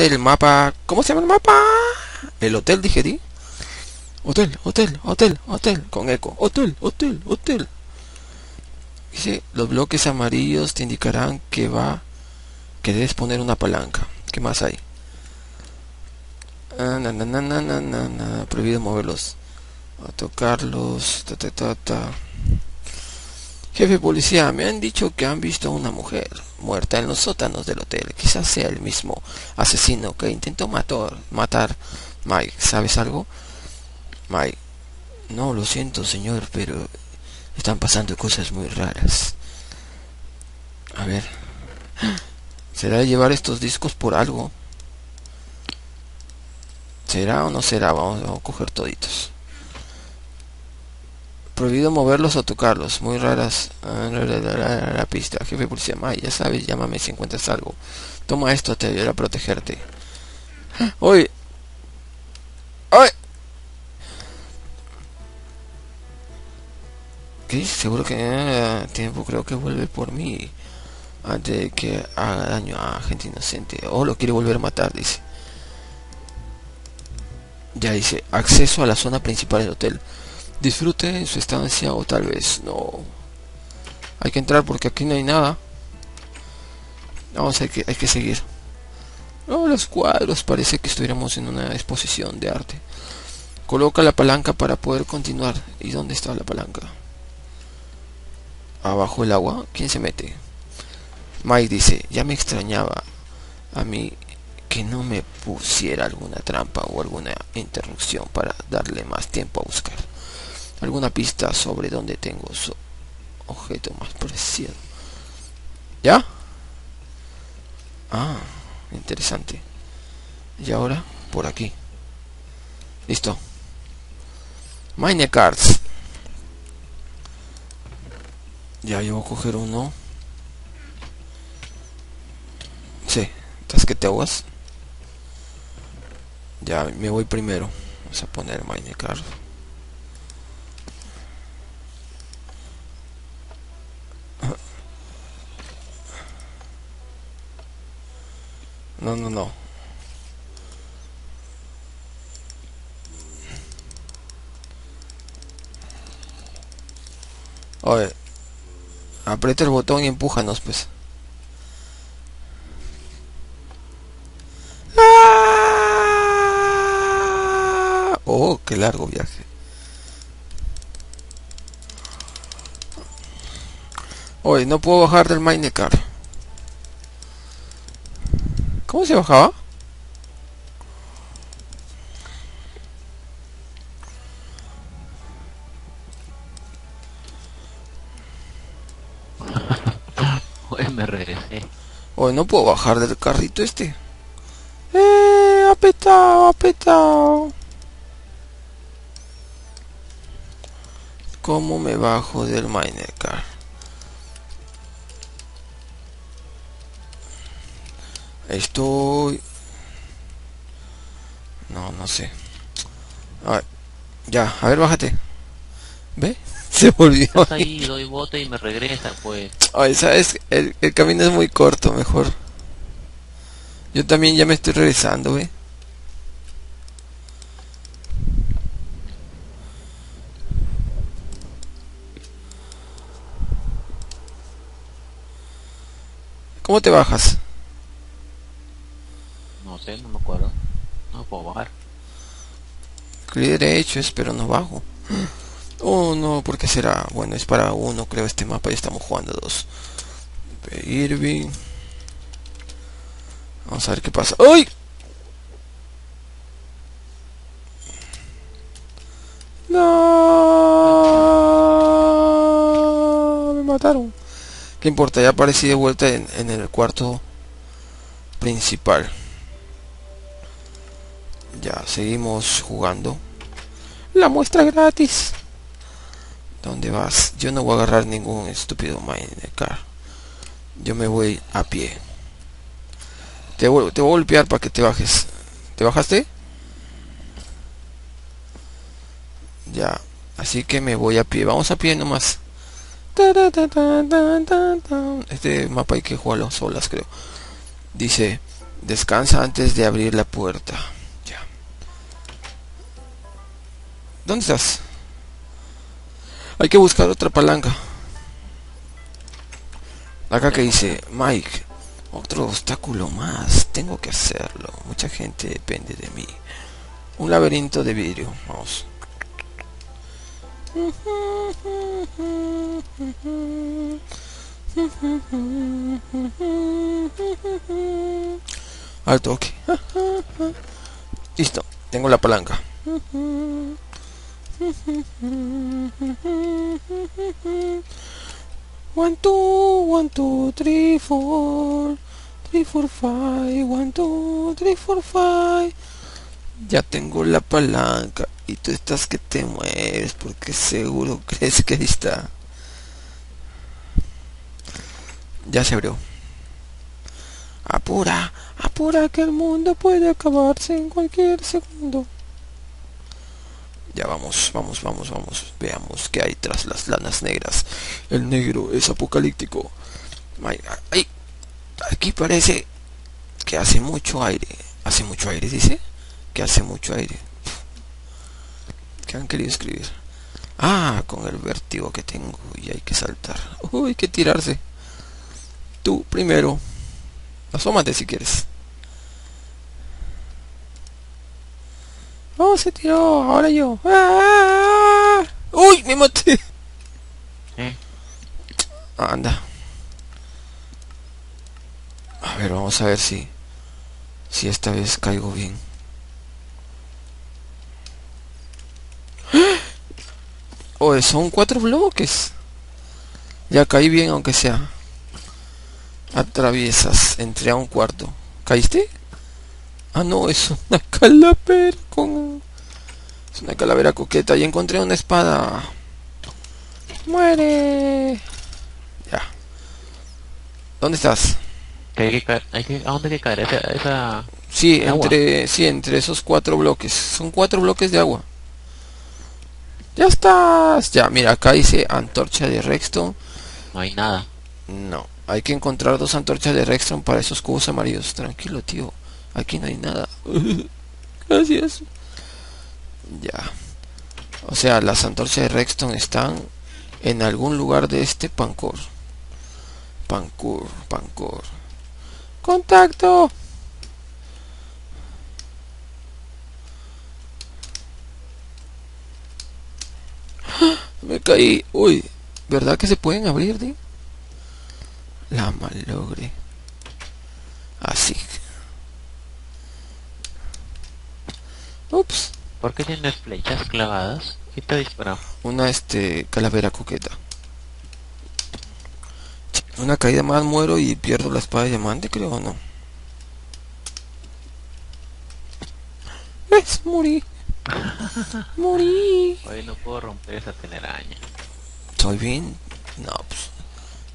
El mapa... ¿Cómo se llama el mapa? El hotel, dije, di. Hotel, hotel, hotel, hotel. Con eco. Hotel, hotel, hotel. Dice, los bloques amarillos te indicarán que va... Que debes poner una palanca. ¿Qué más hay? Ah, na, na, na. Prohibido moverlos. A tocarlos. Ta, ta, ta, ta. Jefe policía, me han dicho que han visto a una mujer muerta en los sótanos del hotel. Quizás sea el mismo asesino que intentó matar, matar Mike. ¿Sabes algo? Mike. No, lo siento, señor, pero están pasando cosas muy raras. A ver. ¿Será de llevar estos discos por algo? ¿Será o no será? Vamos, vamos a coger toditos. Prohibido moverlos o tocarlos. Muy raras. La, pista. Jefe policía. Ya sabes, llámame si encuentras algo. Toma esto, te ayudará a protegerte. ¡Uy! ¡Ay! ¿Qué? Seguro que eh, tiempo creo que vuelve por mí. Antes de que haga daño a gente inocente. O lo quiere volver a matar, dice. Ya dice, acceso a la zona principal del hotel. Disfrute en su estancia o tal vez no. Hay que entrar porque aquí no hay nada. Vamos, hay que, hay que seguir. No, los cuadros, parece que estuviéramos en una exposición de arte. Coloca la palanca para poder continuar. ¿Y dónde está la palanca? Abajo el agua. ¿Quién se mete? Mike dice, ya me extrañaba a mí que no me pusiera alguna trampa o alguna interrupción para darle más tiempo a buscar alguna pista sobre dónde tengo su objeto más preciado. ¿Ya? Ah, interesante. Y ahora, por aquí. Listo. Minecards. Ya yo voy a coger uno. Sí, ¿estás que te aguas? Ya me voy primero. Vamos a poner Minecart. No, no, no. Oye, aprieta el botón y empújanos, pues. ¡Ah! Oh, qué largo viaje. Oye, no puedo bajar del Minecar. ¿Cómo se bajaba? Me regresé. Oye, no puedo bajar del carrito este. Eh, apetado, apetado. ¿Cómo me bajo del Minecar? Estoy... No, no sé. A ver, ya, a ver, bájate. ¿Ve? Se volvió. Estás ahí, doy bote y me regresa, pues. Ay, sabes, el, el camino es muy corto, mejor. Yo también ya me estoy regresando, ¿ve? ¿Cómo te bajas? No me acuerdo. No puedo bajar. Clic derecho es, pero no bajo. Oh, no, ¿por qué será? Bueno, es para uno, creo, este mapa. Ya estamos jugando dos. Irving. Vamos a ver qué pasa. ¡Uy! No, me mataron. ¿Qué importa? Ya aparecí de vuelta en el cuarto principal. Ya, seguimos jugando. La muestra gratis. ¿Dónde vas? Yo no voy a agarrar ningún estúpido Minecar. Yo me voy a pie. Te voy, te voy a golpear para que te bajes. ¿Te bajaste? Ya. Así que me voy a pie. Vamos a pie nomás. Este mapa hay que jugarlo solas, creo. Dice, Descansa antes de abrir la puerta. ¿Dónde estás? Hay que buscar otra palanca. Acá que dice, Mike, otro obstáculo más. Tengo que hacerlo. Mucha gente depende de mí. Un laberinto de vidrio. Vamos. Al toque. Listo. Tengo la palanca. One, two, one, two, three, four. Three, four, five. One, two, three, four, five. Ya tengo la palanca. Y tú estás que te mueves porque seguro crees que ahí está. Ya se abrió. Apura, apura que el mundo puede acabarse en cualquier segundo. Ya vamos, vamos, vamos, vamos. Veamos qué hay tras las lanas negras. El negro es apocalíptico. Ay, aquí parece que hace mucho aire. Hace mucho aire, dice. Que hace mucho aire. ¿Qué han querido escribir? Ah, con el vértigo que tengo y hay que saltar. Uy, hay que tirarse. Tú primero. Asómate si quieres. Oh, se tiró. Ahora yo. ¡Ah! ¡Uy! Me maté. ¿Eh? Anda. A ver, vamos a ver si... Si esta vez caigo bien. Oh, son cuatro bloques. Ya caí bien aunque sea. Atraviesas. Entré a un cuarto. ¿Caíste? Ah, no, es una calavera con... Es una calavera coqueta. Y encontré una espada. ¡Muere! Ya. ¿Dónde estás? Que hay que caer, hay que, ¿A dónde hay que caer? Esa, esa... Sí, Agua. entre, sí, entre esos cuatro bloques. Son cuatro bloques de agua. Ya estás. Ya, mira, acá dice antorcha de Rexton. No hay nada. No, hay que encontrar dos antorchas de Rexton para esos cubos amarillos. Tranquilo, tío. Aquí no hay nada. Gracias. Ya. O sea, las antorchas de Rexton están en algún lugar de este Pancor. Pancor, Pancor. Contacto. Me caí. Uy, ¿verdad que se pueden abrir, de? La malogre. Así. Ups. ¿Por qué tienes flechas clavadas? ¿Qué te ha disparado? Una este calavera coqueta. Una caída más muero y pierdo la espada de diamante, creo o no. ¿Ves? Morí. Morí. Hoy no puedo romper esa telaraña. ¿Soy bien? No, pues.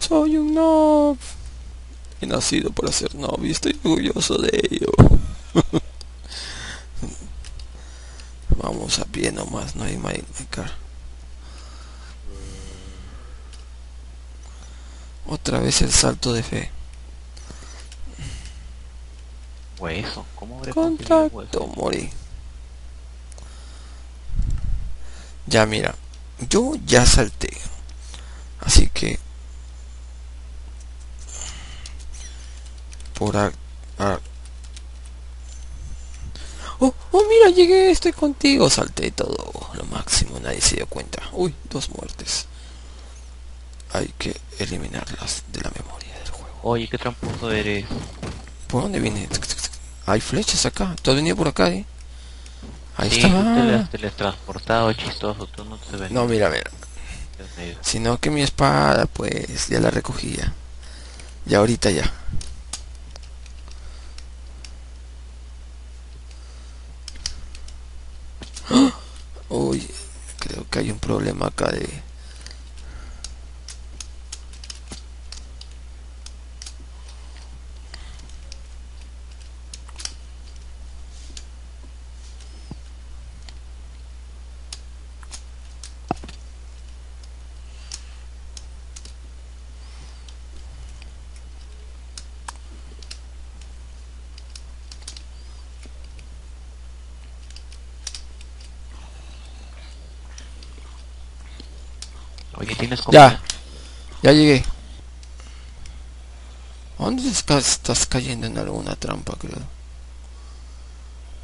Soy un noob. He nacido para ser noob y estoy orgulloso de ello. Vamos a pie nomás, no hay Minecraft. Otra vez el salto de fe. Hueso. ¿Cómo habré Contacto, hueso? morí. Ya mira, yo ya salté. Así que por a, a- Oh, oh, mira, llegué, estoy contigo. Salté todo lo máximo, nadie se dio cuenta. Uy, dos muertes. Hay que eliminarlas de la memoria del juego. Oye, qué tramposo eres. ¿Por dónde vine? Hay flechas acá. ¿Tú has venido por acá, eh? Ahí sí, está. te teletransportado, chistoso. Tú no te ves. No, mira, mira. Sino que mi espada, pues, ya la recogía. Y ahorita ya. ¡Ah! Uy, creo que hay un Oye, ¿tienes comida? Ya, ya llegué. ¿A ¿Dónde estás, estás cayendo en alguna trampa, creo?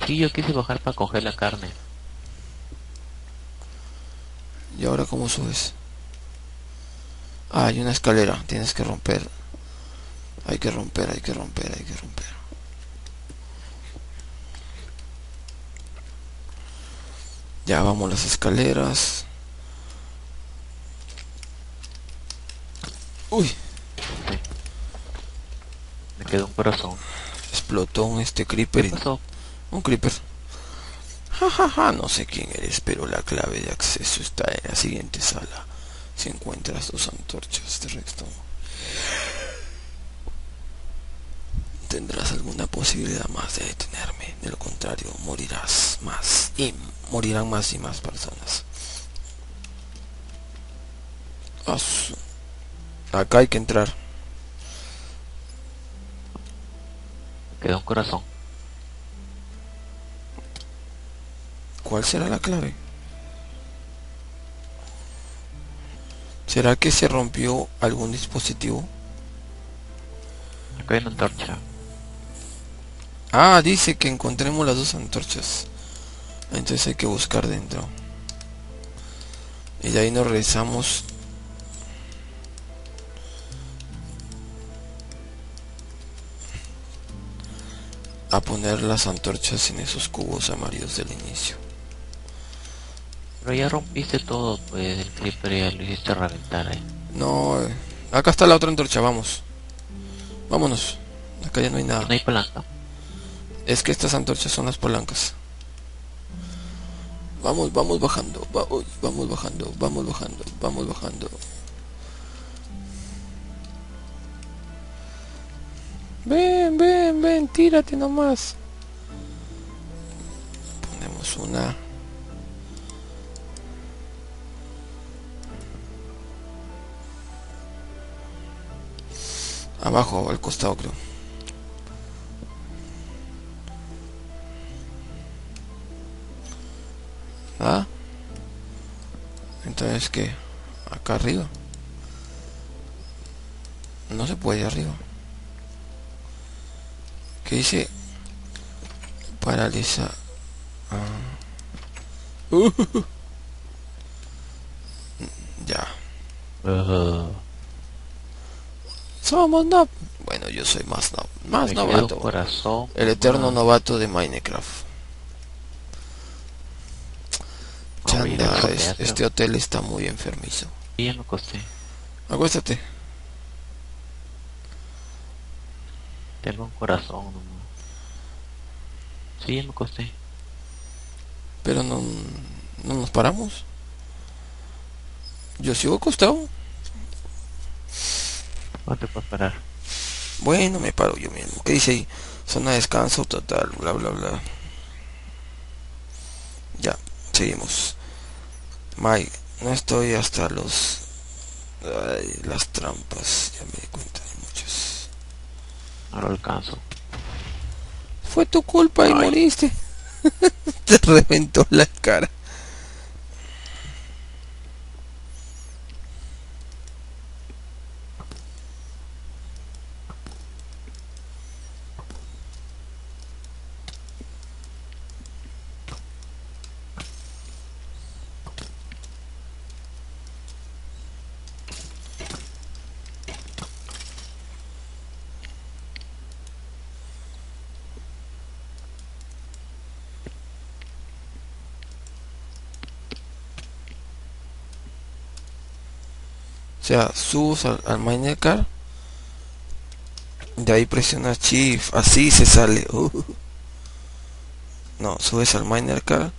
Sí, yo quise bajar para coger la carne. ¿Y ahora cómo subes? Ah, hay una escalera, tienes que romper. Hay que romper, hay que romper, hay que romper. Ya vamos las escaleras. Uy, Me quedó un corazón. explotó un este ¿Qué creeper. y- pasó? Un creeper. Ja, ja, ja, no sé quién eres, pero la clave de acceso está en la siguiente sala. Si encuentras dos antorchas de redstone, tendrás alguna posibilidad más de detenerme. De lo contrario, morirás más y morirán más y más personas. Acá hay que entrar. Me quedó un corazón. ¿Cuál será la clave? ¿Será que se rompió algún dispositivo? Acá hay una antorcha. Ah, dice que encontremos las dos antorchas. Entonces hay que buscar dentro. Y de ahí nos regresamos. A poner las antorchas en esos cubos amarillos del inicio. Pero ya rompiste todo, pues el creeper ya lo hiciste reventar ahí. No, eh, acá está la otra antorcha, vamos. Vámonos. Acá ya no hay nada. No hay palanca. Es que estas antorchas son las palancas. Vamos, vamos bajando, va- uy, vamos bajando, vamos bajando, vamos bajando. Tírate nomás. Ponemos una. Abajo, al costado creo. ¿Ah? Entonces que acá arriba. No se puede arriba. ¿Qué dice? Paraliza. Ah. Uh. Ya. Uh, Somos no. Bueno, yo soy más no, más me novato. corazón. El eterno novato de Minecraft. Chanda, es- este hotel está muy enfermizo. Sí, ya acosté. Acuéstate. Tengo un corazón nomás. Sí, me acosté. Pero no, no nos paramos. Yo sigo acostado. ¿Cuándo te puedes parar? Bueno, me paro yo mismo. ¿Qué dice ahí? Zona de descanso total, bla, bla, bla. Ya, seguimos. Mike, no estoy hasta los... Ay, las trampas. Ya me di cuenta. No lo alcanzo. Fue tu culpa y moriste. Te reventó la cara. Sea, subes al, al Minecar. De ahí presionas Shift. Así se sale. Uh. No, subes al Minecar.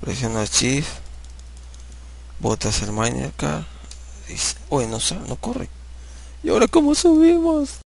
Presionas Shift. Botas el Minecar. Dice, Oye, no no corre. ¿Y ahora cómo subimos?